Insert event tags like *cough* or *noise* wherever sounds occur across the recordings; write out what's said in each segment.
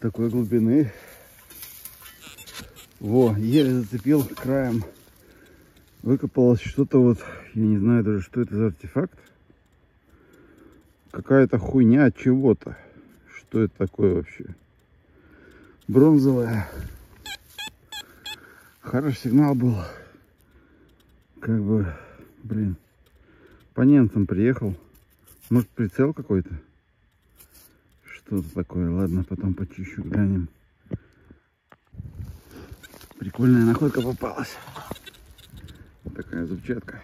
такой глубины. Во, еле зацепил краем. Выкопалось что-то вот, я не знаю даже, что это за артефакт. Какая-то хуйня от чего-то. Что это такое вообще? Бронзовая. Хороший сигнал был. Как бы, блин, по немцам приехал. Может прицел какой-то? Что-то такое. Ладно, потом почищу, глянем. Прикольная находка попалась. Такая зубчатка.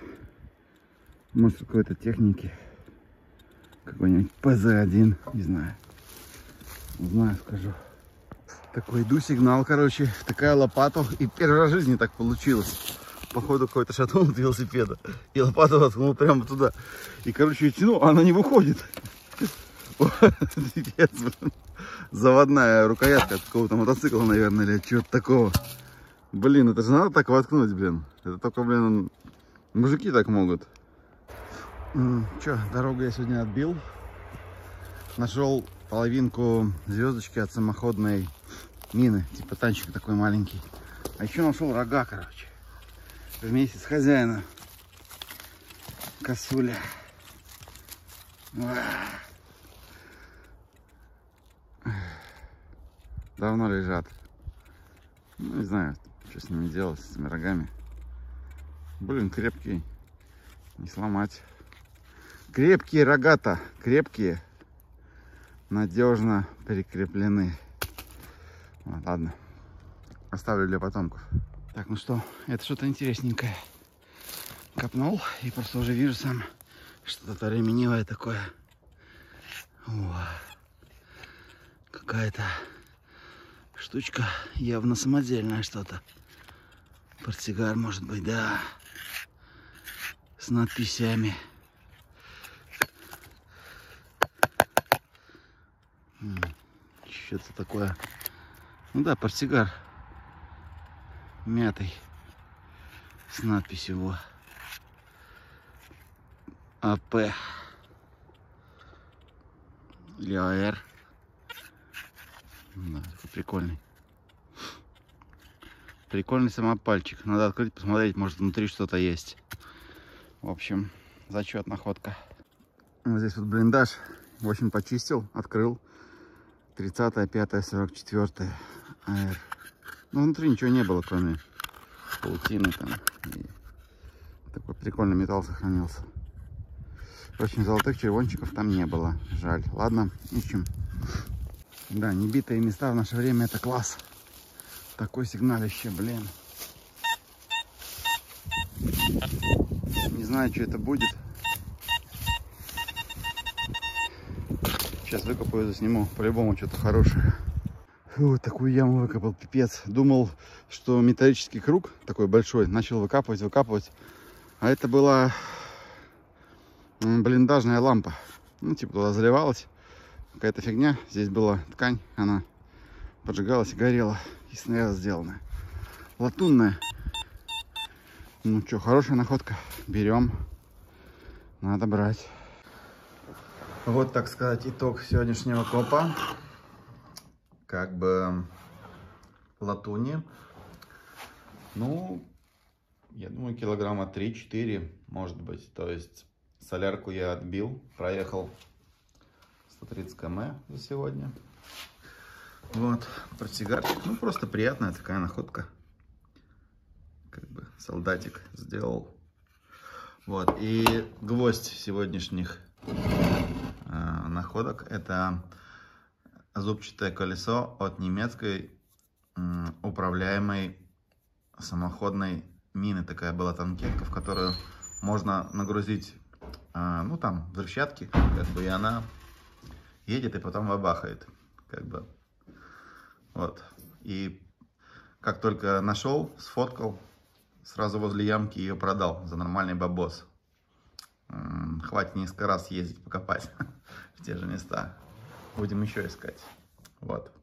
Может какой-то техники. Какой-нибудь ПЗ-1, не знаю. Знаю, скажу. Такой иду сигнал, короче. Такая лопата. И первый раз в жизни так получилось. Походу какой-то шатун от велосипеда. И лопату воткнул прямо туда. И, короче, тяну, а она не выходит. Пипец, *laughs* блин. Заводная рукоятка от какого-то мотоцикла, наверное, или чего-то такого. Блин, это же надо так воткнуть, блин. Это только, блин, мужики так могут. Че, дорогу я сегодня отбил. Нашел половинку звездочки от самоходной мины. Типа танчик такой маленький. А еще нашел рога, короче. Вместе с хозяином. Косуля. Давно лежат. Ну, не знаю, что с ними делать, с этими рогами. Блин, крепкие. Не сломать. Крепкие рогата, крепкие. Надежно прикреплены. Ладно. Оставлю для потомков. Так, ну что, это что-то интересненькое. Копнул и просто уже вижу сам что-то ременивое такое. О, Какая-то штучка явно самодельное что-то. Портсигар может быть, да. С надписями. Что-то такое. Ну да, портсигар. Мятый. С надписью его. АП. Или АР. Да, прикольный. Прикольный самопальчик. Надо открыть, посмотреть, может внутри что-то есть. В общем, зачет находка. Вот здесь вот блиндаж. В общем, почистил, открыл. 30 5 44 АР. Ну, внутри ничего не было, кроме паутины там. И такой прикольный металл сохранился. В общем, золотых червончиков там не было. Жаль. Ладно, ищем. Да, небитые места в наше время это класс. Такой сигналище, блин. Не знаю, что это будет. Сейчас выкопаю, засниму. По-любому что-то хорошее. Фу, такую яму выкопал, пипец. Думал, что металлический круг такой большой. Начал выкапывать, выкапывать. А это была блиндажная лампа. Ну, типа туда заливалась какая-то фигня. Здесь была ткань, она поджигалась и горела. И снаряд сделанная. Латунная. Ну что, хорошая находка. Берем. Надо брать. Вот, так сказать, итог сегодняшнего копа. Как бы латуни. Ну, я думаю, килограмма 3-4, может быть. То есть солярку я отбил, проехал 130 км за сегодня. Вот, портсигарчик. Ну, просто приятная такая находка. Как бы солдатик сделал. Вот, и гвоздь сегодняшних э, находок это зубчатое колесо от немецкой э, управляемой самоходной мины. Такая была танкетка, в которую можно нагрузить, э, ну там, взрывчатки, как бы, и она едет и потом выбахает, как бы. Вот. И как только нашел, сфоткал, сразу возле ямки ее продал за нормальный бабос. Хватит несколько раз ездить покопать *laughs* в те же места. Будем еще искать. Вот.